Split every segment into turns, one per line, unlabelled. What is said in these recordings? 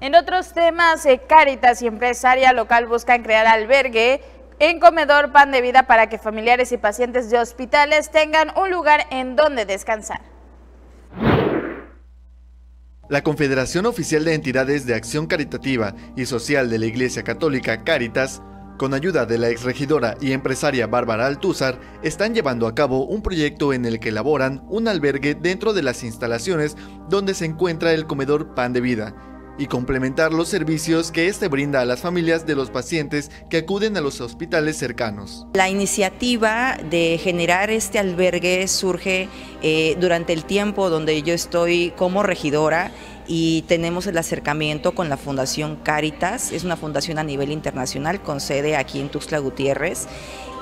En otros temas, eh, Cáritas y empresaria local buscan crear albergue en comedor pan de vida para que familiares y pacientes de hospitales tengan un lugar en donde descansar.
La Confederación Oficial de Entidades de Acción Caritativa y Social de la Iglesia Católica Cáritas, con ayuda de la exregidora y empresaria Bárbara Altúzar, están llevando a cabo un proyecto en el que elaboran un albergue dentro de las instalaciones donde se encuentra el comedor Pan de Vida, y complementar los servicios que este brinda a las familias de los pacientes que acuden a los hospitales cercanos.
La iniciativa de generar este albergue surge eh, durante el tiempo donde yo estoy como regidora y tenemos el acercamiento con la Fundación Caritas, es una fundación a nivel internacional con sede aquí en Tuxtla Gutiérrez.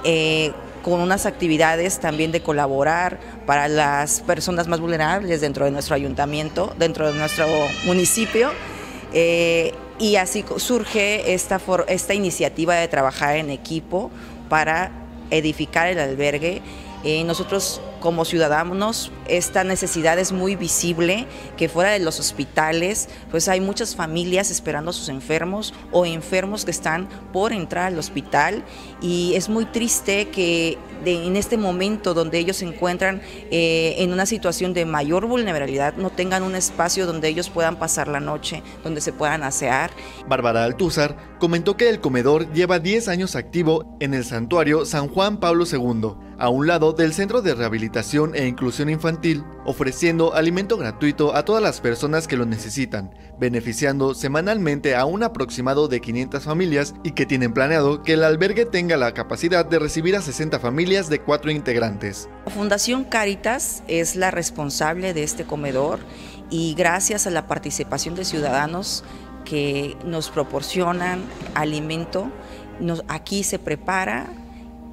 Eh, con unas actividades también de colaborar para las personas más vulnerables dentro de nuestro ayuntamiento, dentro de nuestro municipio. Eh, y así surge esta, esta iniciativa de trabajar en equipo para edificar el albergue. Eh, nosotros como ciudadanos esta necesidad es muy visible, que fuera de los hospitales, pues hay muchas familias esperando a sus enfermos o enfermos que están por entrar al hospital y es muy triste que en este momento donde ellos se encuentran eh, en una situación de mayor vulnerabilidad no tengan un espacio donde ellos puedan pasar la noche, donde se puedan asear.
Bárbara Altúzar comentó que el comedor lleva 10 años activo en el santuario San Juan Pablo II, a un lado del Centro de Rehabilitación e Inclusión Infantil, ofreciendo alimento gratuito a todas las personas que lo necesitan, beneficiando semanalmente a un aproximado de 500 familias y que tienen planeado que el albergue tenga la capacidad de recibir a 60 familias de cuatro integrantes.
La Fundación Caritas es la responsable de este comedor y gracias a la participación de ciudadanos que nos proporcionan alimento, aquí se prepara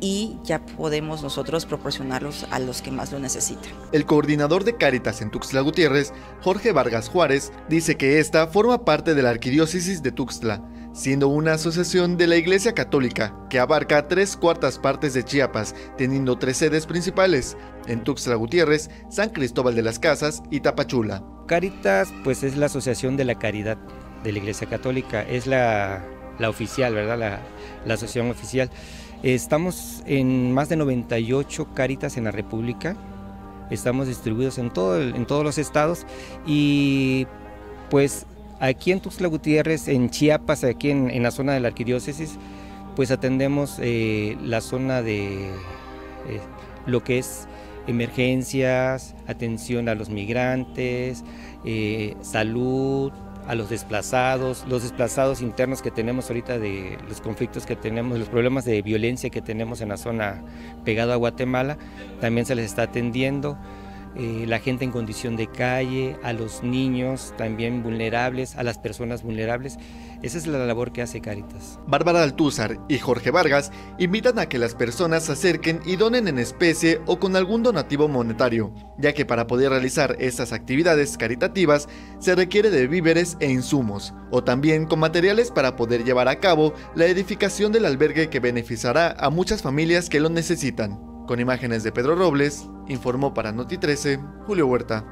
y ya podemos nosotros proporcionarlos a los que más lo necesitan.
El coordinador de Cáritas en Tuxtla Gutiérrez, Jorge Vargas Juárez, dice que esta forma parte de la Arquidiócesis de Tuxtla, siendo una asociación de la Iglesia Católica que abarca tres cuartas partes de Chiapas, teniendo tres sedes principales, en Tuxtla Gutiérrez, San Cristóbal de las Casas y Tapachula.
Cáritas pues es la asociación de la caridad de la Iglesia Católica, es la, oficial, ¿verdad? La, la asociación oficial. Estamos en más de 98 caritas en la República, estamos distribuidos en, todo en todos los estados. Y pues aquí en Tuxtla Gutiérrez, en Chiapas, aquí en, la zona de la arquidiócesis, pues atendemos eh, la zona de eh, lo que es emergencias, atención a los migrantes, eh, salud, a los desplazados, los desplazados internos que tenemos ahorita de los conflictos que tenemos, los problemas de violencia que tenemos en la zona pegada a Guatemala, también se les está atendiendo. Eh, la gente en condición de calle, a los niños también vulnerables, a las personas vulnerables. Esa es la labor que hace Caritas.
Bárbara Altúzar y Jorge Vargas invitan a que las personas se acerquen y donen en especie o con algún donativo monetario, ya que para poder realizar estas actividades caritativas se requiere de víveres e insumos, o también con materiales para poder llevar a cabo la edificación del albergue que beneficiará a muchas familias que lo necesitan. Con imágenes de Pedro Robles, informó para Noti 13 Julio Huerta.